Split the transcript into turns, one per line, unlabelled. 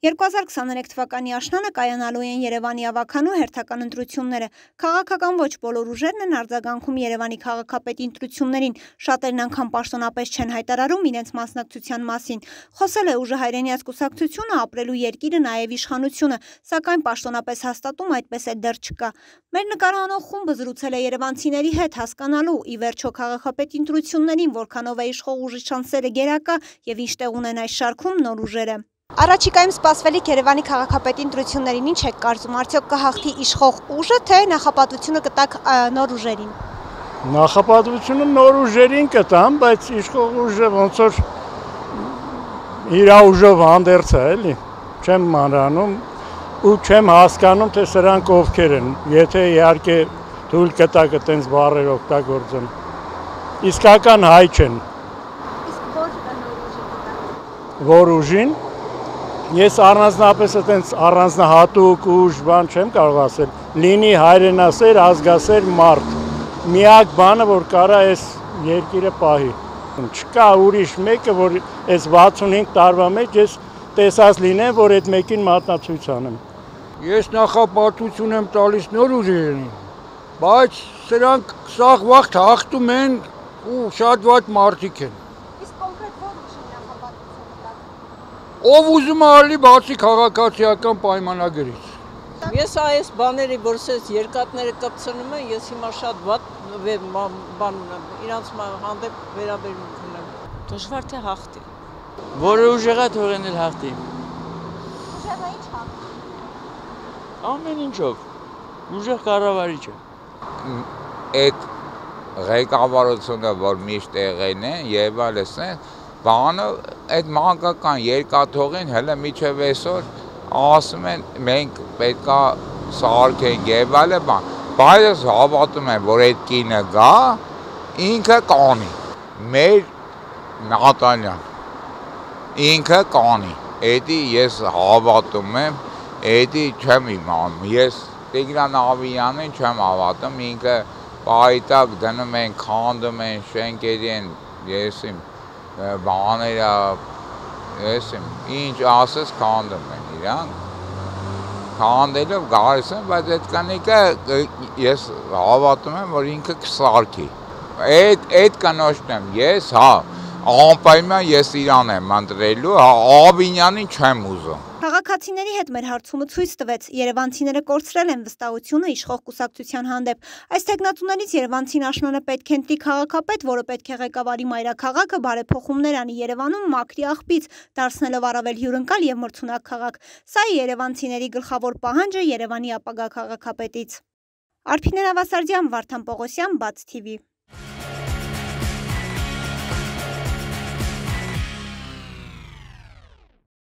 2023 թվականի աշնանը կայանալու են Երևանի ավականու հերթական ընտրությունները։ Քաղաքական ոչ բոլոր ուժերն են արձագանքում Երևանի քաղաքապետի ընտրություններին։ Շատերն անգամ պաշտոնապես չեն հայտարարում իրենց մասնակցության մասին։ Խոսել է ուժը հայրենիաց կուսակցությունը, ապրելու երկիրը նաև իշխանությունը, սակայն պաշտոնապես հաստատում այդպես էլ դեռ չկա։ Մեր նկարահանող խումբը զրուցել է երևանցիների հետ հասկանալու ի վերջո քաղաքապետի ընտրություններին որքանով է իշխող ուժի շանսերը գերակա եւ ինչ տեղ ունեն այս շարքում նոր ուժերը։ Առաջիկայում սպասվելիք Երևանի քաղաքապետի ընտրություններին ինչ եք կարծում, արդյոք կհաղթի իշխող ուժը, թե նախապատվությունը կտակ նոր ուժերին։
Նախապատվությունը նոր ուժերին կտամ, բայց իշխող ուժը ոնց որ իր ուժով հանդերձ է, էլի։ Չեմ մանրանում ու չեմ հասկանում, թե սրանք ովքեր են, եթե իհարկե թույլ կտակ այտենց բառեր օգտագործեն։ Իսկական հայ չեն։
Իսկ որ նոր ուժը կտակ։
Որ ուժին Ես առանձնապես այտենց առանձնահատուկ ուժ բան չեմ կարող ասել։ Լինի հայրենասեր, ազգասեր մարդ։ Միակ բանը, որ կարա այս երկիրը պահի։ Չկա ուրիշ մեկը, որ այս 65 տարվա մեջ ես տեսած լինեմ, որ այդ մեկին մատնացույց անեմ։
Ես նախապատվություն եմ տալիս նոր ուժերին, բայց սրանք սաղ վաղտ հաղթում են ու շատ վատ մարդիկ են։ Ով ուզում է ալի բացի քաղաքացիական պայմանագրից։
Ես այս բաների, որ ես երկատները կպցնում են, ես հիմա շատ վատ բան իրանց հանդեպ վերաբերմունք ունեմ։ Դժվար թե հաղթի։
Որը ուժեղա թողնել հաղթի։
Ուժեղը ինչ հաղթի։
Ամեն ինչով։ Ուժեղ կառավարիչ է։
Այդ ղեկավարությունը, որ միշտ եղեն է եւ այլս է, բանը այդ մանկական երկաթողին հələ միջև այսօր ասում են մենք պետքա սարքենք եւ այլը բան բայց հավատում եմ որ այդ կինը գա ինքը կանի մեր Նատալյան ինքը կանի էդի ես հավատում եմ էդի չեմ իմանում ես Տիգրան Ավիյանին չեմ հավատում ինքը պայտակ դնում են քանդում են շենքերի են ես իմ բաները ես ինչ ասես քանդում են իրանք քանդելով գալիս են բայց այդ կանիկը ես հավատում եմ որ ինքը կսարքի այդ այդ կնոջն եմ ես հա անպայման ես իրան եմ ընտրելու Աբինյանին չեմ ուզում
Քաղաքացիների հետ մեր հարցումը ցույց տվեց, Երևանցիները կորցրել են վստահությունը իշխող կուսակցության հանդեպ։ Այս տեխնատուներից Երևանցին աշնանը պետք է ընտրի քաղաքապետ, որը պետք է ղեկավարի մայրաքաղաքը բարեփոխումներ անի Երևանում մաքրի աղբից, դարձնելով առավել հյուրընկալ եւ մրցունակ քաղաք։ Սա է Երևանցիների գլխավոր պահանջը Երևանի ապագա քաղաքապետից։ Արփինե Նավասարդյան, Վարդան Պողոսյան, Բաց TV